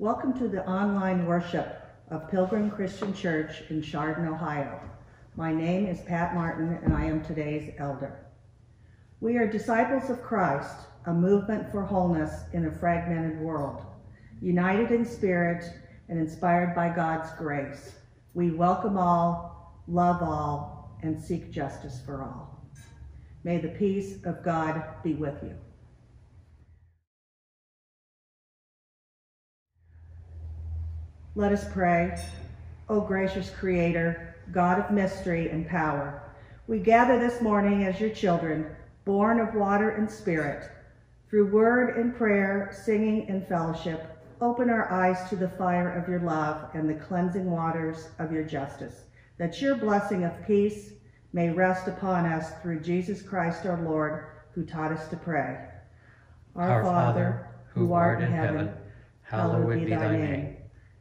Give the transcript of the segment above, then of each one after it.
Welcome to the online worship of Pilgrim Christian Church in Chardon, Ohio. My name is Pat Martin and I am today's elder. We are disciples of Christ, a movement for wholeness in a fragmented world. United in spirit and inspired by God's grace, we welcome all, love all, and seek justice for all. May the peace of God be with you. Let us pray. O gracious Creator, God of mystery and power, we gather this morning as your children, born of water and spirit. Through word and prayer, singing and fellowship, open our eyes to the fire of your love and the cleansing waters of your justice, that your blessing of peace may rest upon us through Jesus Christ our Lord, who taught us to pray. Our, our Father, who art in heaven, hallowed be thy name.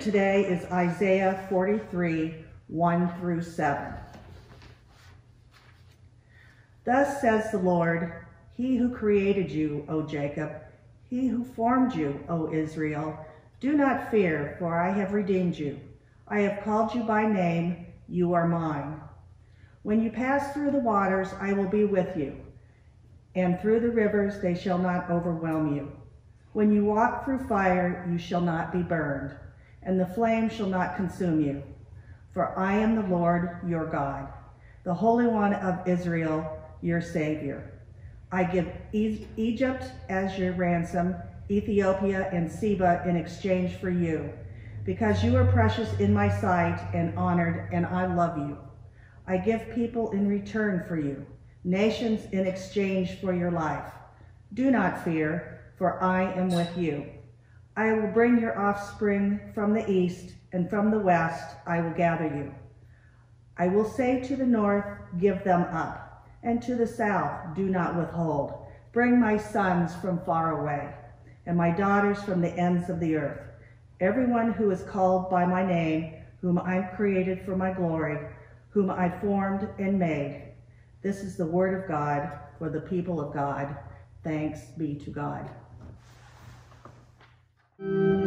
Today is Isaiah 43, 1 through 7. Thus says the Lord, He who created you, O Jacob, He who formed you, O Israel, do not fear, for I have redeemed you. I have called you by name, you are mine. When you pass through the waters, I will be with you, and through the rivers they shall not overwhelm you. When you walk through fire, you shall not be burned, and the flame shall not consume you. For I am the Lord your God, the Holy One of Israel, your Savior. I give Egypt as your ransom, Ethiopia and Seba in exchange for you, because you are precious in my sight and honored, and I love you. I give people in return for you, nations in exchange for your life. Do not fear, for I am with you. I will bring your offspring from the east, and from the west I will gather you. I will say to the north, give them up, and to the south, do not withhold. Bring my sons from far away, and my daughters from the ends of the earth. Everyone who is called by my name, whom I created for my glory, whom I formed and made. This is the word of God for the people of God. Thanks be to God. Thank you.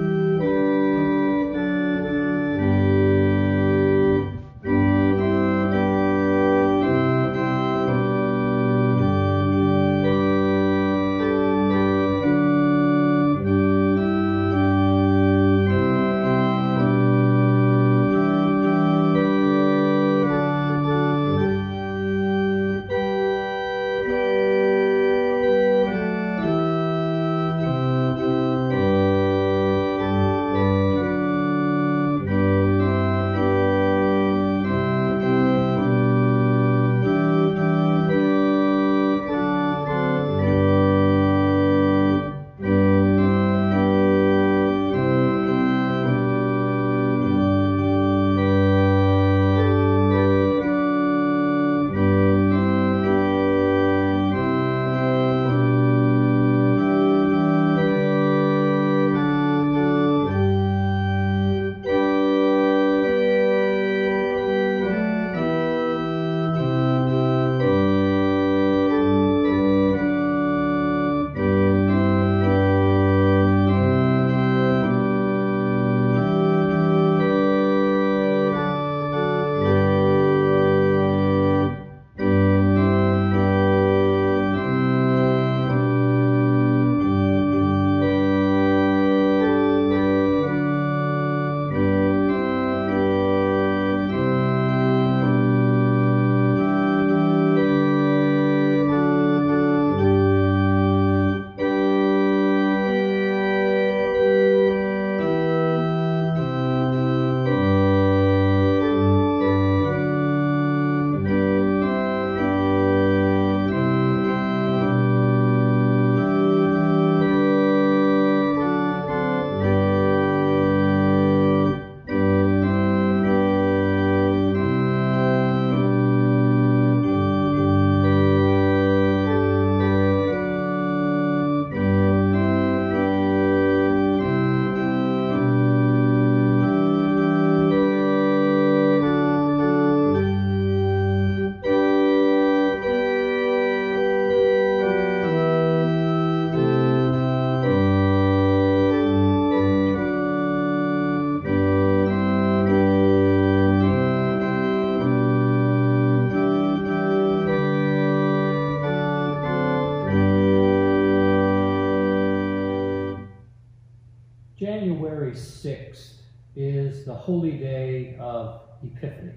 January 6th is the holy day of Epiphany,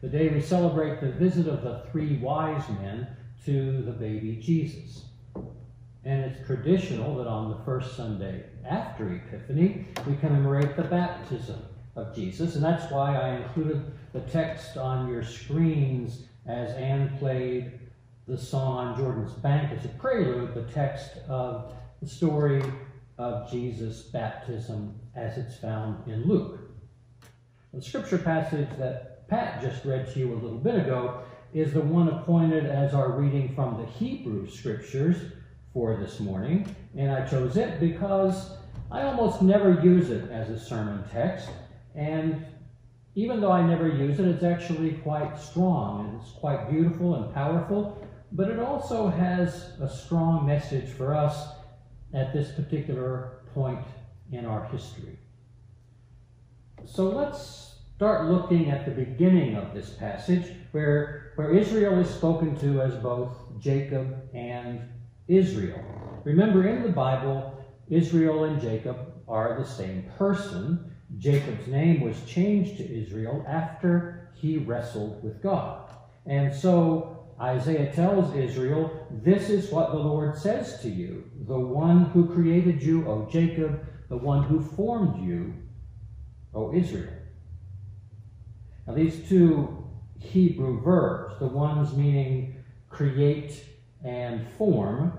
the day we celebrate the visit of the three wise men to the baby Jesus. And it's traditional that on the first Sunday after Epiphany, we commemorate the baptism of Jesus. And that's why I included the text on your screens as Anne played the song on Jordan's Bank as a prelude, the text of the story of Jesus' baptism as it's found in Luke. The scripture passage that Pat just read to you a little bit ago is the one appointed as our reading from the Hebrew scriptures for this morning. And I chose it because I almost never use it as a sermon text. And even though I never use it, it's actually quite strong and it's quite beautiful and powerful. But it also has a strong message for us at this particular point in our history. So let's start looking at the beginning of this passage where, where Israel is spoken to as both Jacob and Israel. Remember, in the Bible, Israel and Jacob are the same person. Jacob's name was changed to Israel after he wrestled with God. And so Isaiah tells Israel, This is what the Lord says to you, the one who created you, O Jacob, the one who formed you, O Israel. Now, these two Hebrew verbs, the ones meaning create and form,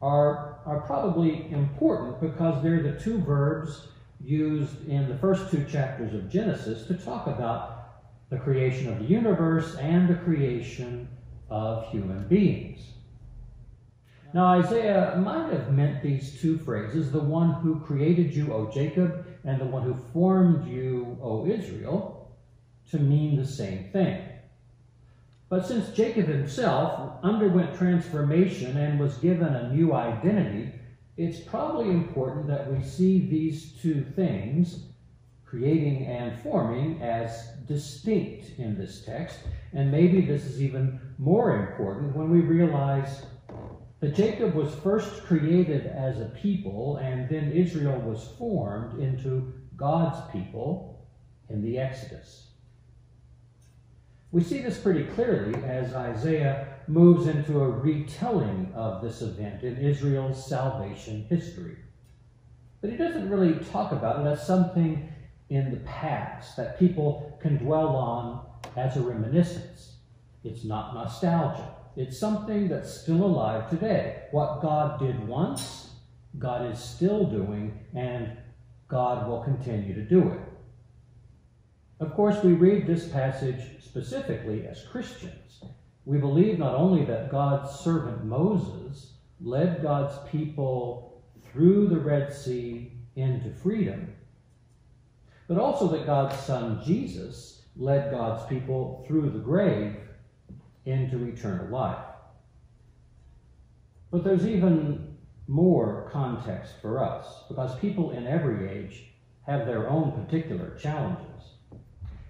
are, are probably important because they're the two verbs used in the first two chapters of Genesis to talk about the creation of the universe and the creation of human beings. Now, Isaiah might have meant these two phrases the one who created you, O Jacob, and the one who formed you, O Israel, to mean the same thing. But since Jacob himself underwent transformation and was given a new identity, it's probably important that we see these two things, creating and forming, as distinct in this text. And maybe this is even more important when we realize that Jacob was first created as a people, and then Israel was formed into God's people in the Exodus. We see this pretty clearly as Isaiah moves into a retelling of this event in Israel's salvation history. But he doesn't really talk about it as something in the past that people can dwell on as a reminiscence. It's not nostalgia. It's something that's still alive today. What God did once, God is still doing, and God will continue to do it. Of course, we read this passage specifically as Christians. We believe not only that God's servant Moses led God's people through the Red Sea into freedom, but also that God's son Jesus led God's people through the grave into eternal life. But there's even more context for us because people in every age have their own particular challenges.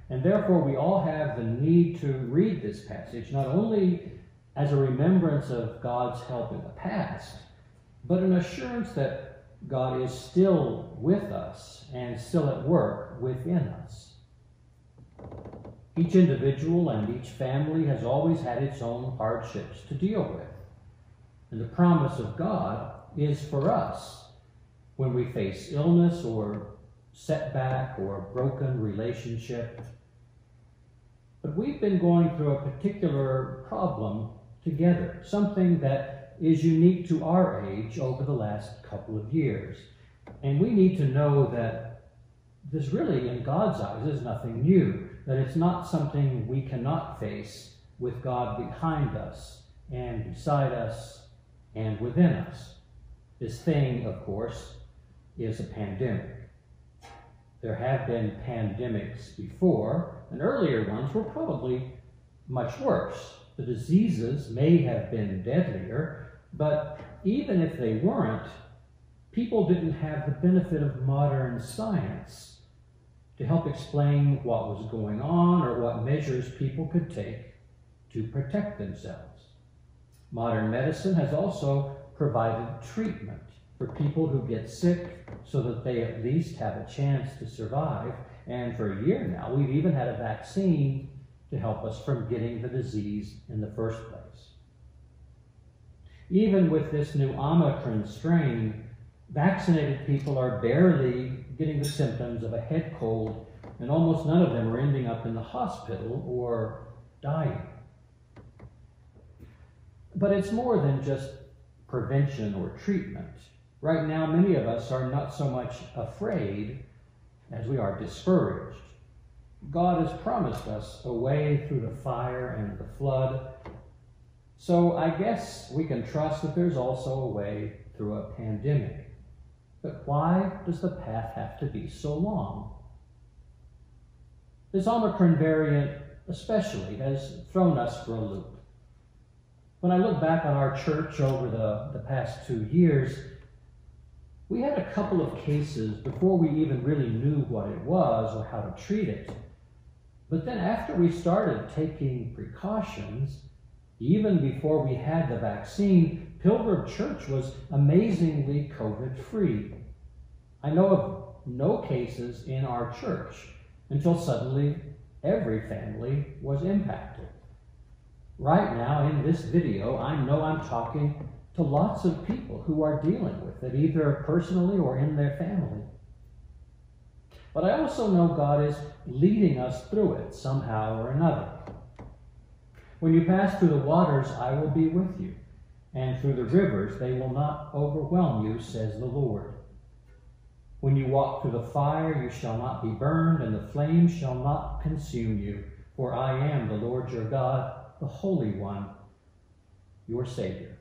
And therefore, we all have the need to read this passage not only as a remembrance of God's help in the past, but an assurance that God is still with us and still at work within us. Each individual and each family has always had its own hardships to deal with. And the promise of God is for us when we face illness or setback or a broken relationship but we've been going through a particular problem together, something that is unique to our age over the last couple of years. And we need to know that this really, in God's eyes, is nothing new, that it's not something we cannot face with God behind us and beside us and within us. This thing, of course, is a pandemic. There have been pandemics before, and earlier ones were probably much worse. The diseases may have been deadlier, but even if they weren't, people didn't have the benefit of modern science to help explain what was going on or what measures people could take to protect themselves. Modern medicine has also provided treatment for people who get sick so that they at least have a chance to survive. And for a year now, we've even had a vaccine to help us from getting the disease in the first place. Even with this new Omicron strain, vaccinated people are barely getting the symptoms of a head cold, and almost none of them are ending up in the hospital or dying. But it's more than just prevention or treatment. Right now, many of us are not so much afraid as we are discouraged. God has promised us a way through the fire and the flood. So I guess we can trust that there's also a way through a pandemic. But why does the path have to be so long? This Omicron variant, especially, has thrown us for a loop. When I look back on our church over the, the past two years, we had a couple of cases before we even really knew what it was or how to treat it. But then, after we started taking precautions, even before we had the vaccine, Pilgrim Church was amazingly COVID free. I know of no cases in our church until suddenly every family was impacted. Right now, in this video, I know I'm talking to lots of people who are dealing with it, either personally or in their family. But I also know God is leading us through it somehow or another. When you pass through the waters, I will be with you, and through the rivers, they will not overwhelm you, says the Lord. When you walk through the fire, you shall not be burned, and the flame shall not consume you. For I am the Lord your God, the Holy One, your Savior.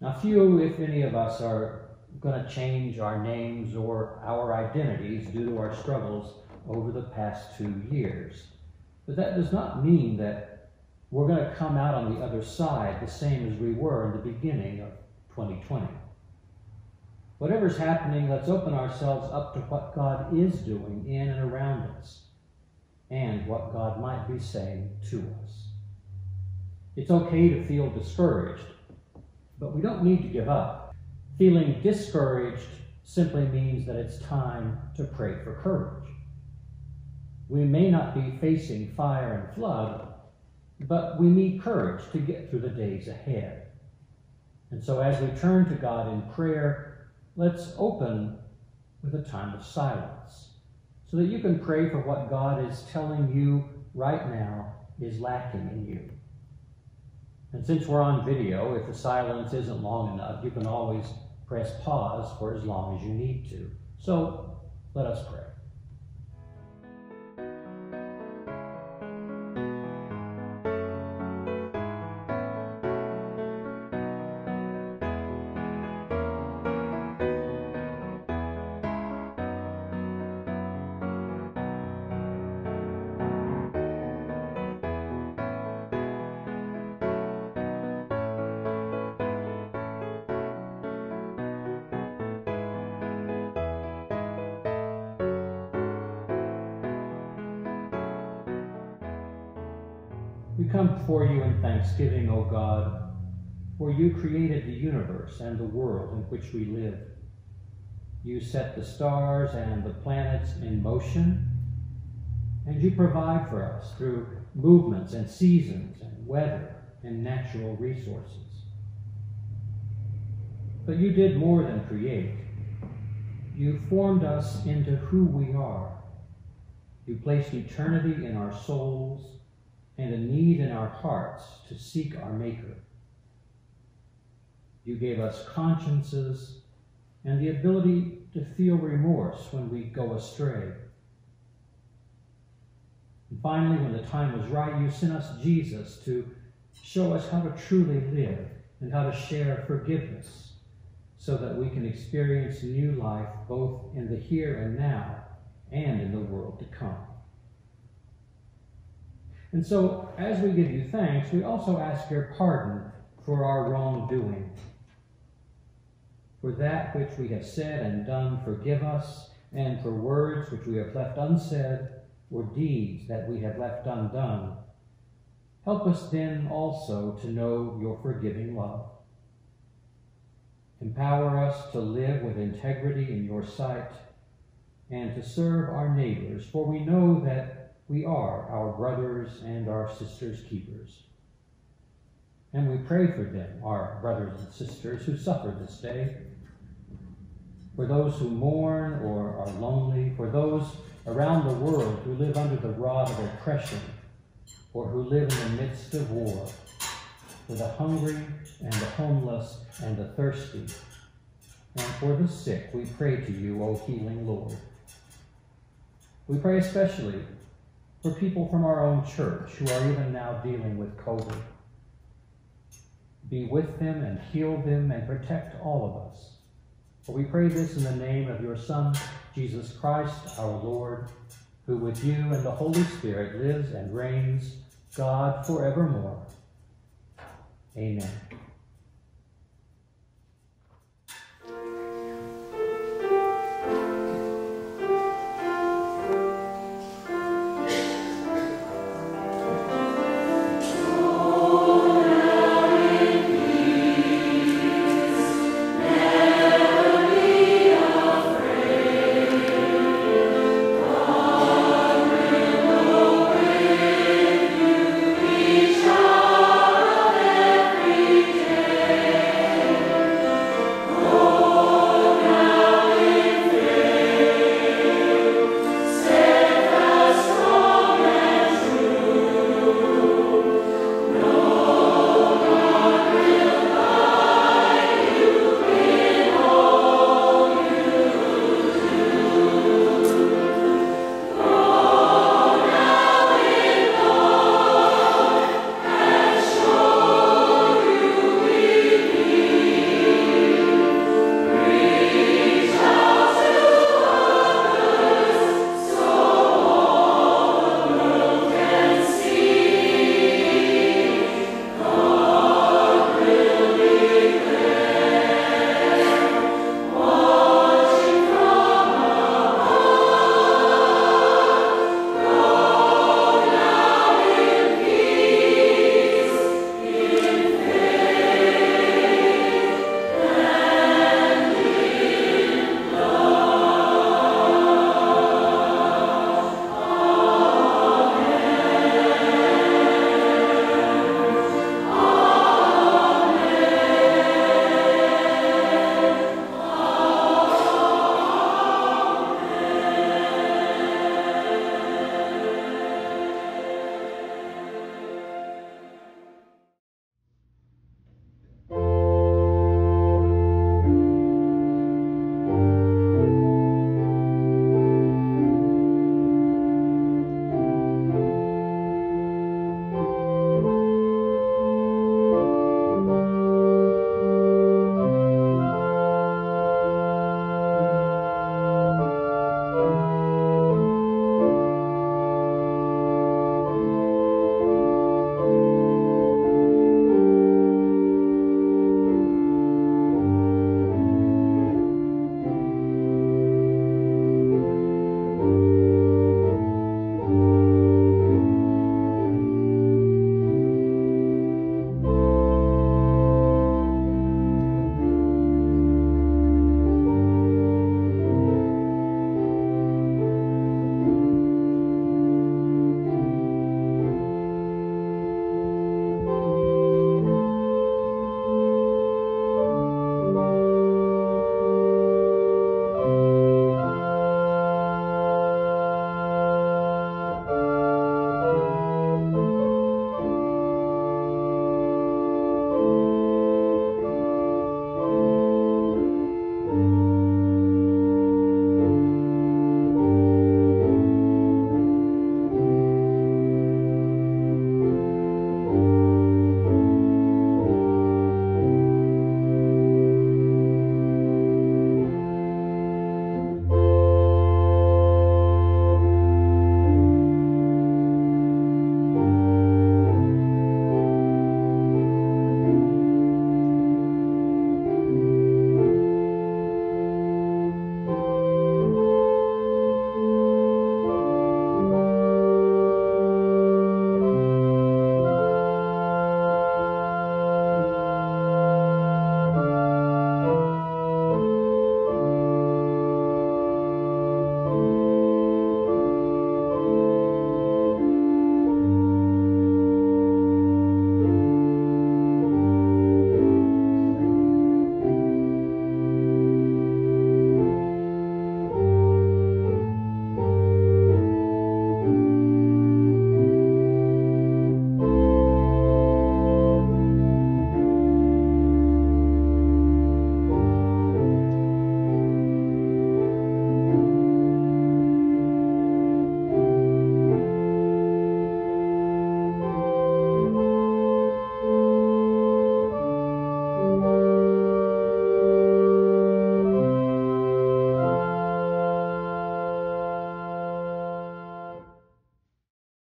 Now, few, if any of us, are going to change our names or our identities due to our struggles over the past two years. But that does not mean that we're going to come out on the other side the same as we were in the beginning of 2020. Whatever's happening, let's open ourselves up to what God is doing in and around us and what God might be saying to us. It's okay to feel discouraged, but we don't need to give up. Feeling discouraged simply means that it's time to pray for courage. We may not be facing fire and flood, but we need courage to get through the days ahead. And so, as we turn to God in prayer, let's open with a time of silence so that you can pray for what God is telling you right now is lacking in you. And since we're on video, if the silence isn't long enough, you can always press pause for as long as you need to. So let us pray. Come before you in thanksgiving, O God, for you created the universe and the world in which we live. You set the stars and the planets in motion, and you provide for us through movements and seasons and weather and natural resources. But you did more than create. You formed us into who we are. You placed eternity in our souls and a need in our hearts to seek our Maker. You gave us consciences and the ability to feel remorse when we go astray. And finally, when the time was right, you sent us Jesus to show us how to truly live and how to share forgiveness so that we can experience new life both in the here and now and in the world to come. And so, as we give you thanks, we also ask your pardon for our wrongdoing. For that which we have said and done, forgive us, and for words which we have left unsaid, or deeds that we have left undone. Help us then also to know your forgiving love. Empower us to live with integrity in your sight and to serve our neighbors, for we know that we are our brothers and our sisters' keepers. And we pray for them, our brothers and sisters who suffer this day, for those who mourn or are lonely, for those around the world who live under the rod of oppression or who live in the midst of war, for the hungry and the homeless and the thirsty, and for the sick, we pray to you, O healing Lord. We pray especially for people from our own church who are even now dealing with COVID. Be with them and heal them and protect all of us. For we pray this in the name of your Son, Jesus Christ, our Lord, who with you and the Holy Spirit lives and reigns, God forevermore. Amen.